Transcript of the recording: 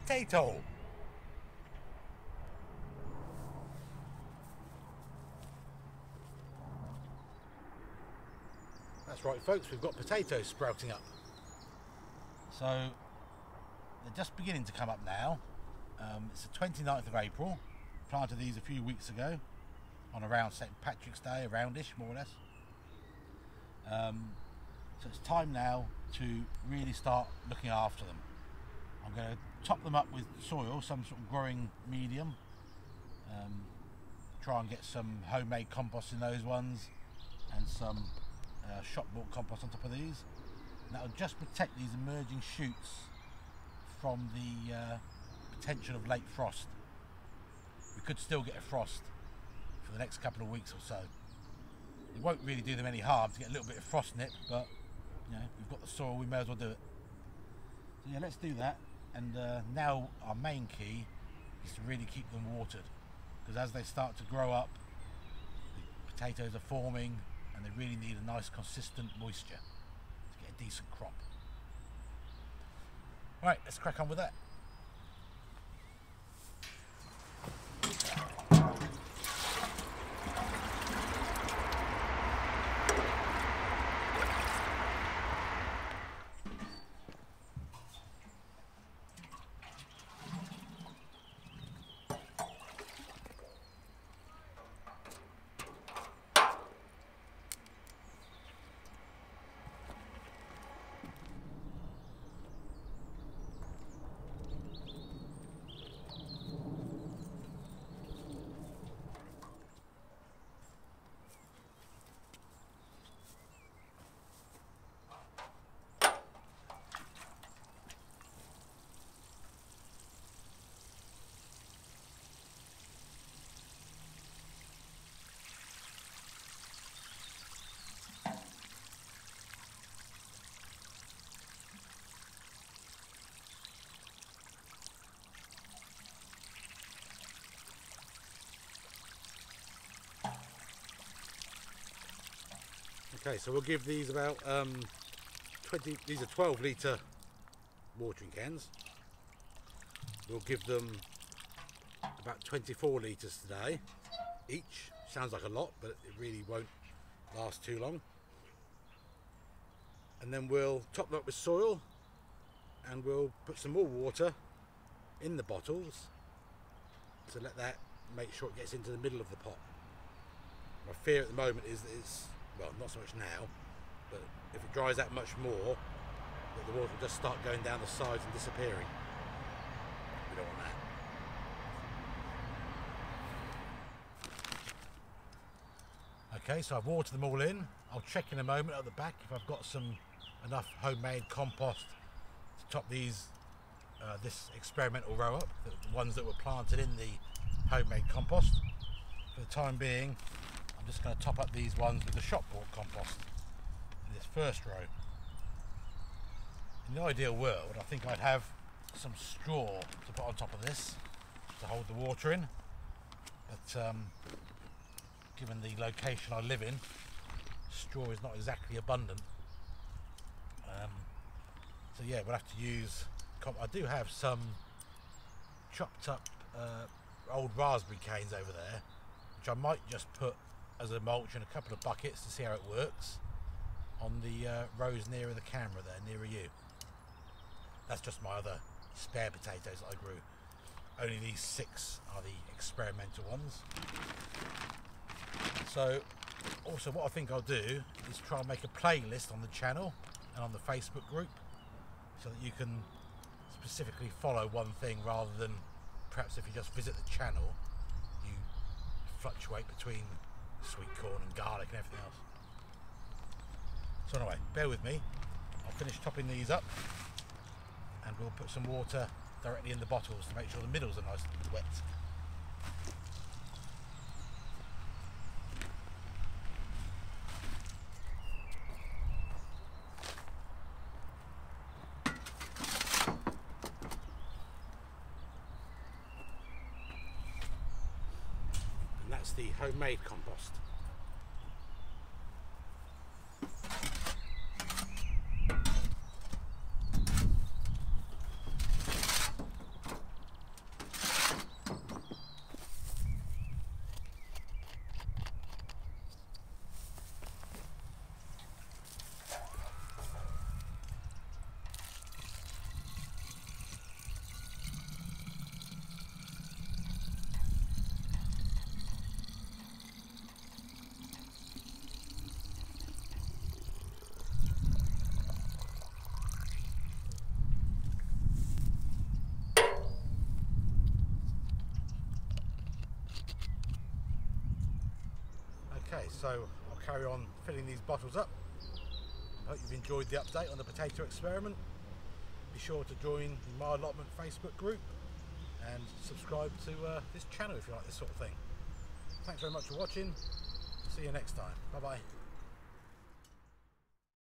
potato. That's right folks, we've got potatoes sprouting up. So they're just beginning to come up now. Um, it's the 29th of April. Planted these a few weeks ago on around St Patrick's Day, aroundish more or less. Um, so it's time now to really start looking after them. I'm going to top them up with soil, some sort of growing medium. Um, try and get some homemade compost in those ones and some uh, shop bought compost on top of these. That'll just protect these emerging shoots from the uh, potential of late frost. We could still get a frost for the next couple of weeks or so. It won't really do them any harm to get a little bit of frost nip, but you know, we've got the soil, we may as well do it. So yeah, let's do that. And uh, now our main key is to really keep them watered, because as they start to grow up, the potatoes are forming, and they really need a nice consistent moisture to get a decent crop. Right, let's crack on with that. Okay, so we'll give these about um, 20, these are 12 litre watering cans. We'll give them about 24 litres today each. Sounds like a lot, but it really won't last too long. And then we'll top them up with soil and we'll put some more water in the bottles to let that make sure it gets into the middle of the pot. My fear at the moment is that it's well, not so much now, but if it dries out much more, that the water will just start going down the sides and disappearing. We don't want that. Okay, so I've watered them all in. I'll check in a moment at the back if I've got some enough homemade compost to top these uh, this experimental row up, the ones that were planted in the homemade compost. For the time being, just going to top up these ones with the shop bought compost in this first row. In the ideal world, I think I'd have some straw to put on top of this to hold the water in. But um, given the location I live in, straw is not exactly abundant. Um, so yeah, we'll have to use. I do have some chopped up uh, old raspberry canes over there, which I might just put as a mulch in a couple of buckets to see how it works on the uh, rows nearer the camera there, nearer you. That's just my other spare potatoes that I grew. Only these six are the experimental ones. So, also what I think I'll do is try and make a playlist on the channel and on the Facebook group so that you can specifically follow one thing rather than perhaps if you just visit the channel you fluctuate between sweet corn and garlic and everything else. So anyway, bear with me. I'll finish topping these up and we'll put some water directly in the bottles to make sure the middles are nice and wet. And that's the homemade compost. Okay, so I'll carry on filling these bottles up. I hope you've enjoyed the update on the potato experiment. Be sure to join the My Allotment Facebook group and subscribe to uh, this channel if you like this sort of thing. Thanks very much for watching. See you next time. Bye bye.